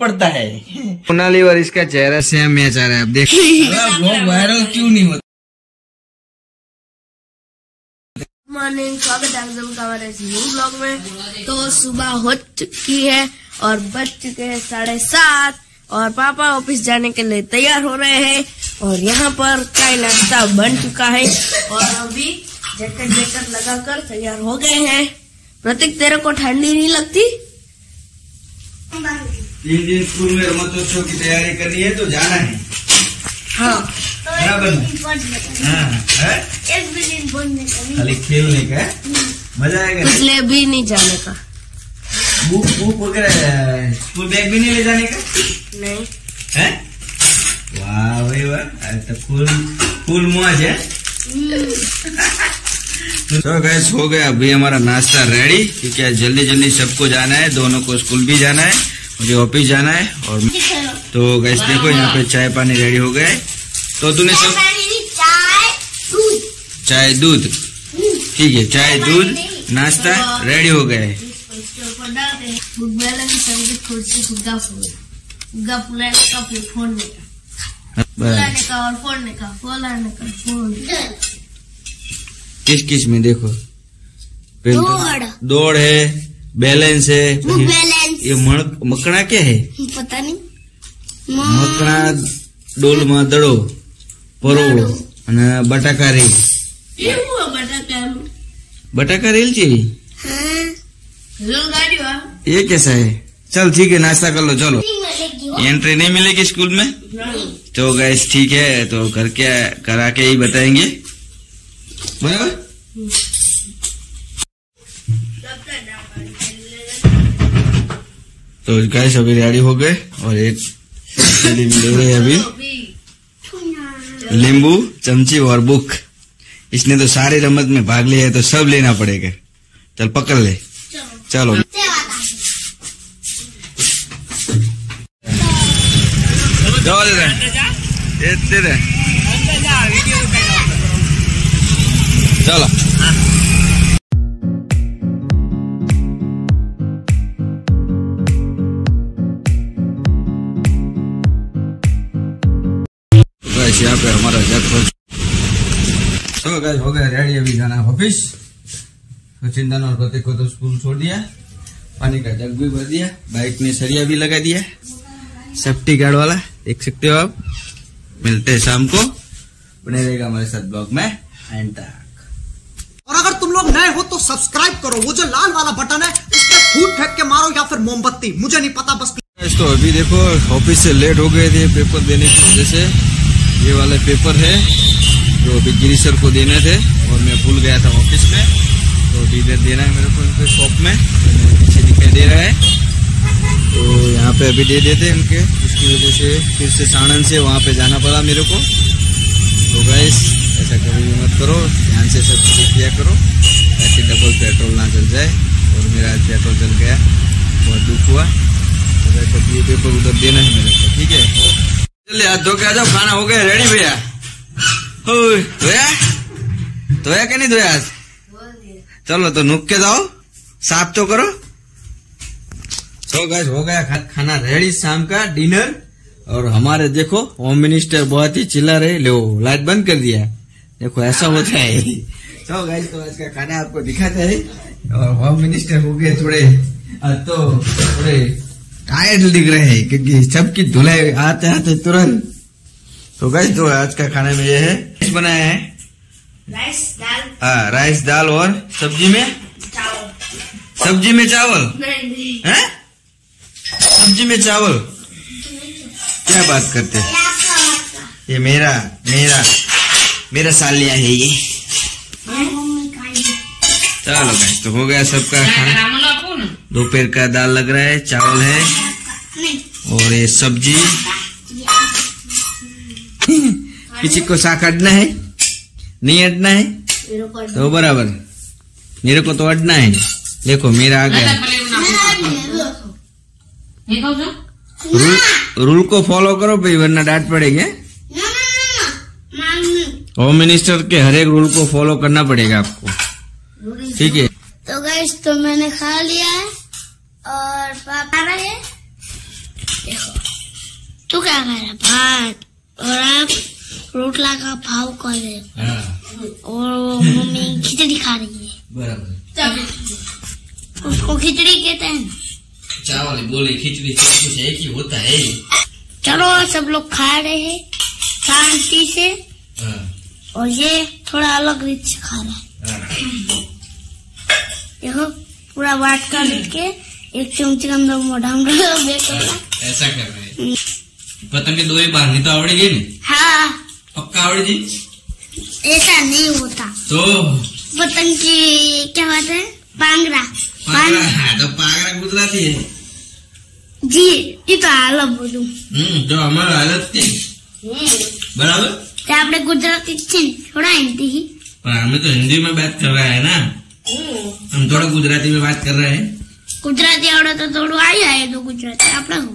पड़ता है मोनाली और इसका चेहरा सेम मैच आ रहा है अब देख ब्लॉग वायरल क्यों नहीं होता? मॉर्निंग स्वागत है ब्लॉग में। तो सुबह हो चुकी है और बज चुके हैं साढ़े सात और पापा ऑफ़िस जाने के लिए तैयार हो रहे हैं और यहाँ पर चाय नाश्ता बन चुका है और अभी जैकेट जैकेट लगाकर तैयार हो गए हैं। प्रतीक तेरे को ठंडी नहीं लगती? तीन दिन स्कूल में रमतोत्सव की तैयारी करनी है तो जाना है। हाँ। हाँ? खाली खेलने का मज़ा आएगा इसलिए भी नहीं जाने का। बुक बुक वगैरह स्कूल बैग भी नहीं ले जाने का? नहीं। है? वाह भाई वाह। तो फुल फुल मौज है। तो गैस हो गया अभी हमारा नाश्ता रेडी क्योंकि आज जल्दी जल्दी सबको जाना है दोनों को स्कूल भी जाना है मुझे ऑफ़िस जाना है और तो गैस देखो यहाँ पे चाय पानी रेडी हो गए तो तूने सब चाय दूध। ठीक है चाय दूध नाश्ता रेडी हो गया है। इसके किस किस में देखो पहले तो दौड़। दौड़ है बैलेंस है फिर बैलेंस ये मण- मकड़ा क्या है पता नहीं મકણા ડોલમાં દડો પરોળો અને બટાકા રેલ ये हुआ बटाका बटाका रेल चाहिए हाँ गाड़ी हुआ ये कैसा है चल ठीक है नाश्ता कर लो चलो एंट्री नहीं मिलेगी स्कूल में तो गैस ठीक है तो करके करा के ही बताएंगे बराबर तो गैस अभी रेडी हो गए और एक रहे अभी नींबू चमची और बुक इसने तो सारी रमत में भाग लिया है तो सब लेना पड़ेगा चल पकड़ ले चलो जाओ दे दे ये दे दे चलो हमारा हो हो। गया रेडी अभी जाना ऑफ़िस तो चिंतन और प्रतीक को तो स्कूल छोड़ दिया पानी का जग भी भर दिया बाइक में सरिया भी लगा दिया सेफ्टी गार्ड वाला देख सकते हो आप। मिलते हैं शाम को। बने रहेगा हमारे साथ ब्लॉग में। एंड तक तुम लोग नए हो तो सब्सक्राइब करो। वो जो लाल वाला बटन है उस पर फूट फेंक के मारो या फिर मोमबत्ती। मुझे नहीं पता, बस तो अभी देखो ऑफ़िस से लेट हो गए थे पेपर देने की वजह से। ये वाले पेपर है, जो अभी गिरी सर को देने थे, और मैं भूल गया था ऑफ़िस में। तो अभी इधर देना है मेरे को इनके शॉप में पीछे दिखाई दे रहा है। तो यहाँ पे अभी दे देते हैं इनके उसकी वजह से फिर से साणंद से वहाँ पे जाना पड़ा मेरे को। तो गैस ऐसा कभी भी मत करो ध्यान से सब चीज़ें किया करो ताकि डबल पेट्रोल ना चल जाए और मेरा पेट्रोल चल गया बहुत दुख हुआ। तो अब ये पेपर उधर देना है मेरे को ठीक है? चलिए आज धो के आ जाओ खाना हो गया रेडी भैया? धोया? धोया क्या नहीं धोया आज? चलो तो नुक के जाओ साफ़ तो करो। तो गैस हो गया खा, खाना रेडी शाम का डिनर और हमारे देखो होम मिनिस्टर बहुत ही चिल्ला रहे लो लाइट बंद कर दिया। देखो ऐसा होता है। तो गैस तो आज का खाना आपको दिखाते हैं। और होम मिनिस्टर हो गए थोड़े तो थोड़े टायर्ड दिख रहे हैं क्योंकि सबकी धुलाई आते आते तुरंत। तो गैस तो आज का खाने में ये है राइस बनाया है। राइस दाल। हाँ राइस दाल और सब्ज़ी में? चावल। सब्ज़ी में चावल? नहीं नहीं सब्ज़ी में चावल? क्या बात करते ये मेरा मेरा। मेरा सालिया है ये। चलो गाइस तो हो गया सबका खाना। दोपहर का दाल लग रहा है चावल है। और ये सब्ज़ी। किसी को शाक अडना है? नहीं अडना है? तो बराबर। मेरे को तो अडना है। देखो मेरा आ गया। रूल रूल को फॉलो करो भाई वरना डांट पड़ेगी। होम मिनिस्टर के हर एक रूल को फॉलो करना पड़ेगा आपको। ठीक है। तो गैस तो मैंने खा लिया है और पापा रहे देखो। तू क्या खा रहा भात। और आप रोटला का भाव कर रहे हाँ। और मम्मी खिचड़ी खा रही है। बराबर। उसको खिचड़ी कहते हैं। चावल बोले खिचड़ी सब कुछ एक ही होता है। चलो सब लोग खा रहे हैं। शांति से। हाँ। और ये थोड़ा अलग रीत से खा रहा है। हाँ। देखो पूरा वाट कर के एक चमचे के अंदर मोटा ऐसा कर रहे पर तुम्हें लोहे बांधनी तो आवड़ेगी नहीं? हाँ। पक्का आवड़ेगी ऐसा नहीं होता। तो? पतंग की क्या बात है? पांगरा। पांगरा हाँ तो पांगरा गुजराती है। जी ये तो आला बोलू। हम्म तो हमारा हालत थी हम्म। बराबर? તે આપણે ગુજરાતી જ છે ને થોડા હિન્દી पर हमें तो हिंदी में बात कर रहा है ना हम थोड़ा गुजराती में बात कर रहे हैं ગુજરાતી આવડે તો થોડું આવી જાય તો ગુજરાતી આપણે શું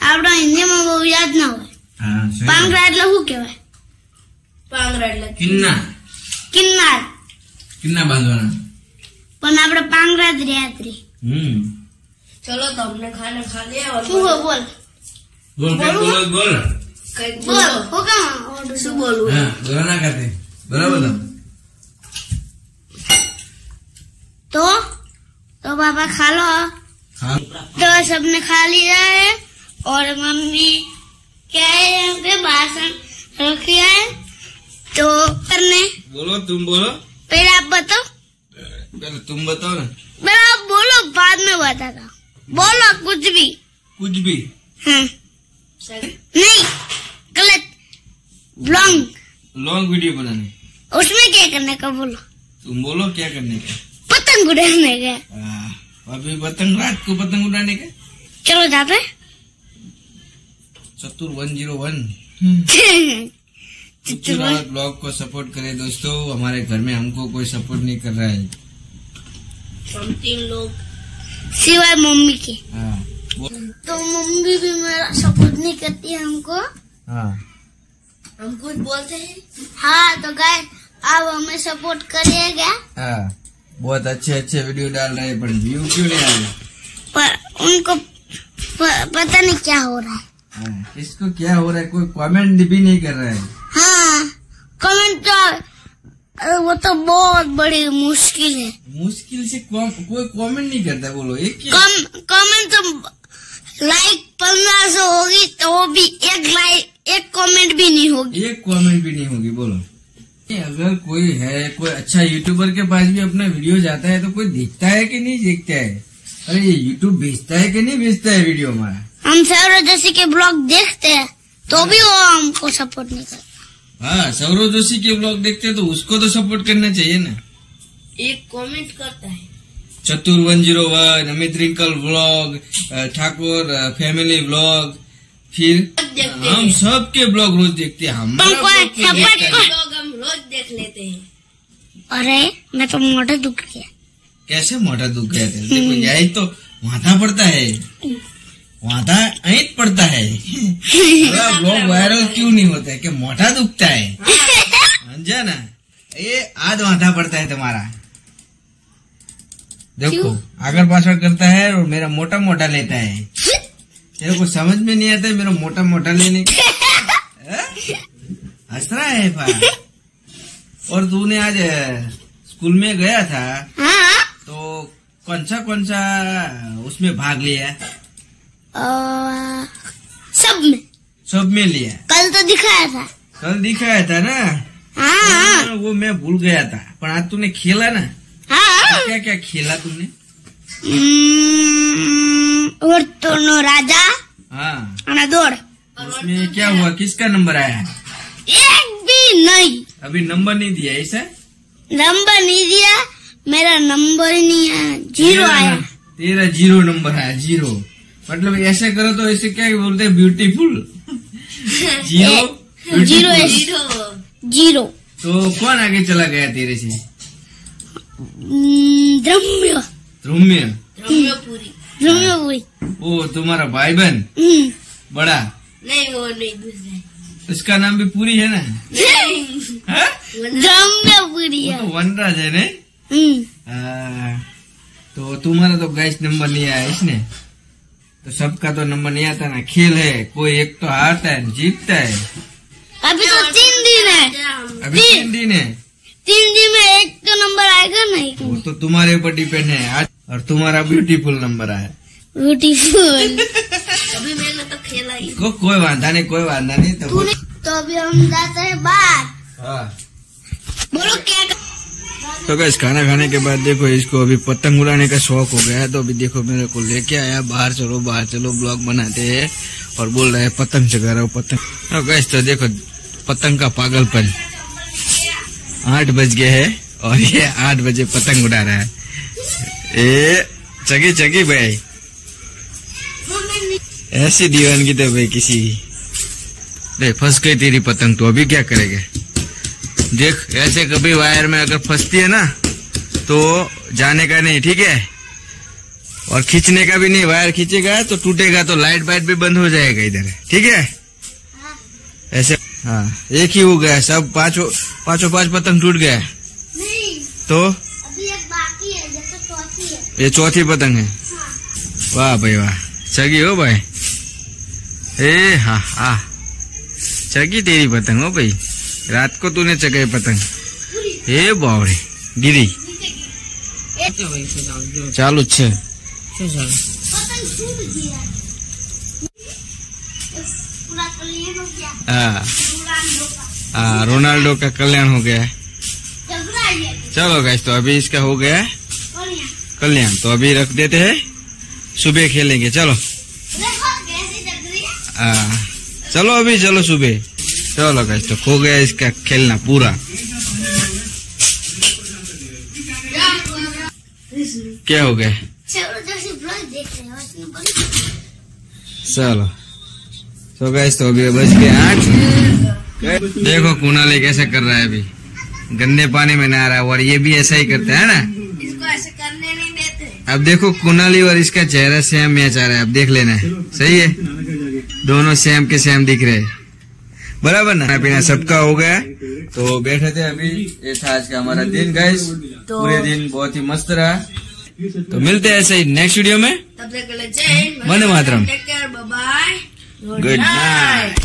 આપણે હિન્દીમાં બહુ યાદ ના હોય हाँ सही પાંગડા એટલે શું કહેવાય પાંગરા એટલે किन्ना કિન્નાર किन्ना बांधवाना પણ આપણે પાંગડા જ રહ્યા જ રહી हम्म चलो तो हमने खाना खा लिया और શું હોય બોલ बोल क्या बोलो बोल कहीं બોલ बोलो હું કામ શું બોલવું हाँ बोला ना कहते बराबर तो તો તો પાપા ખા લો हाँ तो सबने खा लिया है और मम्मी क्या है यहाँ पे बासन रखी है तो करने बोलो तुम बोलो पहले आप बताओ पहले तुम बताओ ना पहले आप बोलो बाद में बताता बोलो कुछ भी कुछ भी हाँ नहीं गलत ब्लॉन्ग लॉन्ग वीडियो बनाने। उसमें क्या करने का बोलो? तुम बोलो क्या करने का? पतंग उड़ाने का। हाँ, अभी पतंग रात को पतंग उड़ाने का? चलो जाते हैं। Chatur one zero one. Blog को सपोर्ट करें दोस्तों। हमारे घर में हमको कोई सपोर्ट नहीं कर रहा है। हम तीन लोग। सिवाय मम्मी के। हाँ तो मम्मी भी मेरा सपोर्ट नहीं करती है हमको। हाँ। हम कुछ बोलते हैं? हाँ तो गाय आप हमें सपोर्ट करिएगा। हाँ। बहुत अच्छे अच्छे वीडियो डाल रहे हैं पर व्यू क्यों नहीं आ रहे? पर उनको प, पता नहीं क्या हो रहा है। हाँ, इसको क्या हो रहा है कोई कमेंट भी नहीं कर रहा है। हाँ कमेंट तो वो तो बहुत बड़ी मुश्किल है। मुश्किल से कोई कमेंट नहीं करता बोलो एक कमेंट तो लाइक पंद्रह सौ होगी तो वो भी एक लाइक एक कमेंट भी नहीं होगी। एक कमेंट भी नहीं होगी बोलो। अगर कोई है कोई अच्छा यूट्यूबर के पास भी अपना वीडियो जाता है तो कोई देखता है कि नहीं देखता है? अरे ये यूट्यूब भेजता है कि नहीं भेजता है वीडियो हमारा? हम सौरव जोशी के ब्लॉग देखते हैं तो भी वो हमको सपोर्ट नहीं करता। हाँ सौरव जोशी के ब्लॉग देखते हैं तो उसको तो सपोर्ट करना चाहिए ना। एक कमेंट करता है। Chatur one zero one Amit Rinkal blog Thakur family blog फिर हम हैं। सबके ब्लॉग रोज देखते हैं। लोग हम रोज देख लेते हैं। अरे मैं तो मोटा दुख गया। कैसे मोटा दुख गया था देखो यही तो वादा पड़ता है। वादा ऐत पड़ता है। ब्लॉग वायरल क्यों नहीं होता? है कि मोटा दुखता है। समझा ना? ये आज वादा पड़ता है तुम्हारा। देखो आगर पाछड़ करता है और मेरा मोटा मोटा लेता है। तेरे को समझ में नहीं आता है मेरा मोटा मोटा लेने का हंस रहा है पा और तूने आज स्कूल में गया था हाँ। तो कौन सा कौन सा उसमें भाग लिया? सब में। सब में लिया? कल तो दिखाया था। कल दिखाया था ना? हाँ। हाँ, वो मैं भूल गया था। पर आज तूने खेला ना? हाँ क्या क्या खेला तुमने? हम्म, और दोनों राजा हाँ। दौड़। उसमें क्या हुआ? किसका नंबर आया? एक भी नहीं। अभी नंबर नहीं दिया ऐसा? नंबर नहीं दिया मेरा नंबर ही नहीं आया ज़ीरो आया। तेरा ज़ीरो नंबर आया ज़ीरो। मतलब ऐसे करो तो ऐसे क्या बोलते हैं? Beautiful zero? Zero. Zero. Zero. तो कौन आगे चला गया तेरे से? द्रम्य रुम्य द्रम्यपुरी वो तुम्हारा भाई बहन हम्म, बड़ा? नहीं वो नहीं दूसरा उसका नाम भी पूरी है ना? नहीं। हाँ? द्रम्यपुरी है तो वनराज है ने हम्म, तो तुम्हारा तो गैस नंबर नहीं आया इसने। तो सबका तो नंबर नहीं आता ना। खेल है कोई एक तो हारता है जीतता है। अभी तो तीन दिन है। अभी तीन। दिन है। तीन दिन में एक तो नंबर आएगा नहीं वो तो तुम्हारे ऊपर डिपेंड है आज और तुम्हारा ब्यूटीफुल नंबर आया। ब्यूटीफुल अभी मैंने तो खेला ही। को, कोई वादा नहीं कोई वादा नहीं तो तो अभी हम जाते हैं बाहर। हाँ। बोलो क्या कर... तो गैस खाना खाने के बाद देखो इसको अभी पतंग उड़ाने का शौक हो गया है तो अभी देखो मेरे को लेके आया बाहर चलो बाहर चलो ब्लॉग बनाते हैं और बोल रहा है पतंग चगा रहा हूँ पतंग। तो गैस तो देखो पतंग का पागलपन। आठ बज गए है और ये आठ बजे पतंग उड़ा रहा है। ए चगी चगी भाई। ऐसी दीवानगी तो भाई किसी देख फंस गई तेरी पतंग तो अभी क्या करेगा? देख ऐसे कभी वायर में अगर फंसती है ना तो जाने का नहीं ठीक है? और खींचने का भी नहीं वायर खींचेगा तो टूटेगा तो लाइट वाइट भी बंद हो जाएगा इधर ठीक है? ऐसे हाँ एक ही हो गया सब पाँचों पांचों पांच पतंग टूट गया नहीं तो अभी एक बाकी है जैसे चौथी है ये चौथी पतंग है वाह भाई वाह चगी हो भाई ए हाँ हाँ चगी तेरी पतंग हो भाई रात को तूने चगाई पतंग ए बावड़े गिरी ચાલુ જ છે पतंग गया गया रोनाल्डो का कल्याण हो गया है। चलो गैस तो अभी इसका हो गया कल्याण। तो अभी रख देते हैं। सुबह खेलेंगे चलो। हाँ। चलो अभी चलो सुबह। चलो गैस तो खो गया इसका खेलना पूरा। क्या हो गया? चलो तो गैस तो अभी बज गए आठ। देखो कुणाली कैसे कर रहा है अभी। गंदे पानी में नहा रहा है और ये भी ऐसा ही करता है ना? इसको ऐसे करने नहीं देते। अब देखो कुणाली और इसका चेहरा सेम मैच आ रहा है अब देख लेना है। सही है? दोनों सेम के सेम दिख रहे हैं। बराबर ना? खाना पीना सबका हो गया। तो बैठे थे अभी ये था आज का हमारा दिन गाइस तो- पूरे दिन बहुत ही मस्त रहा। तो मिलते हैं ऐसे ही नेक्स्ट वीडियो में। वंदे मातरम। Good night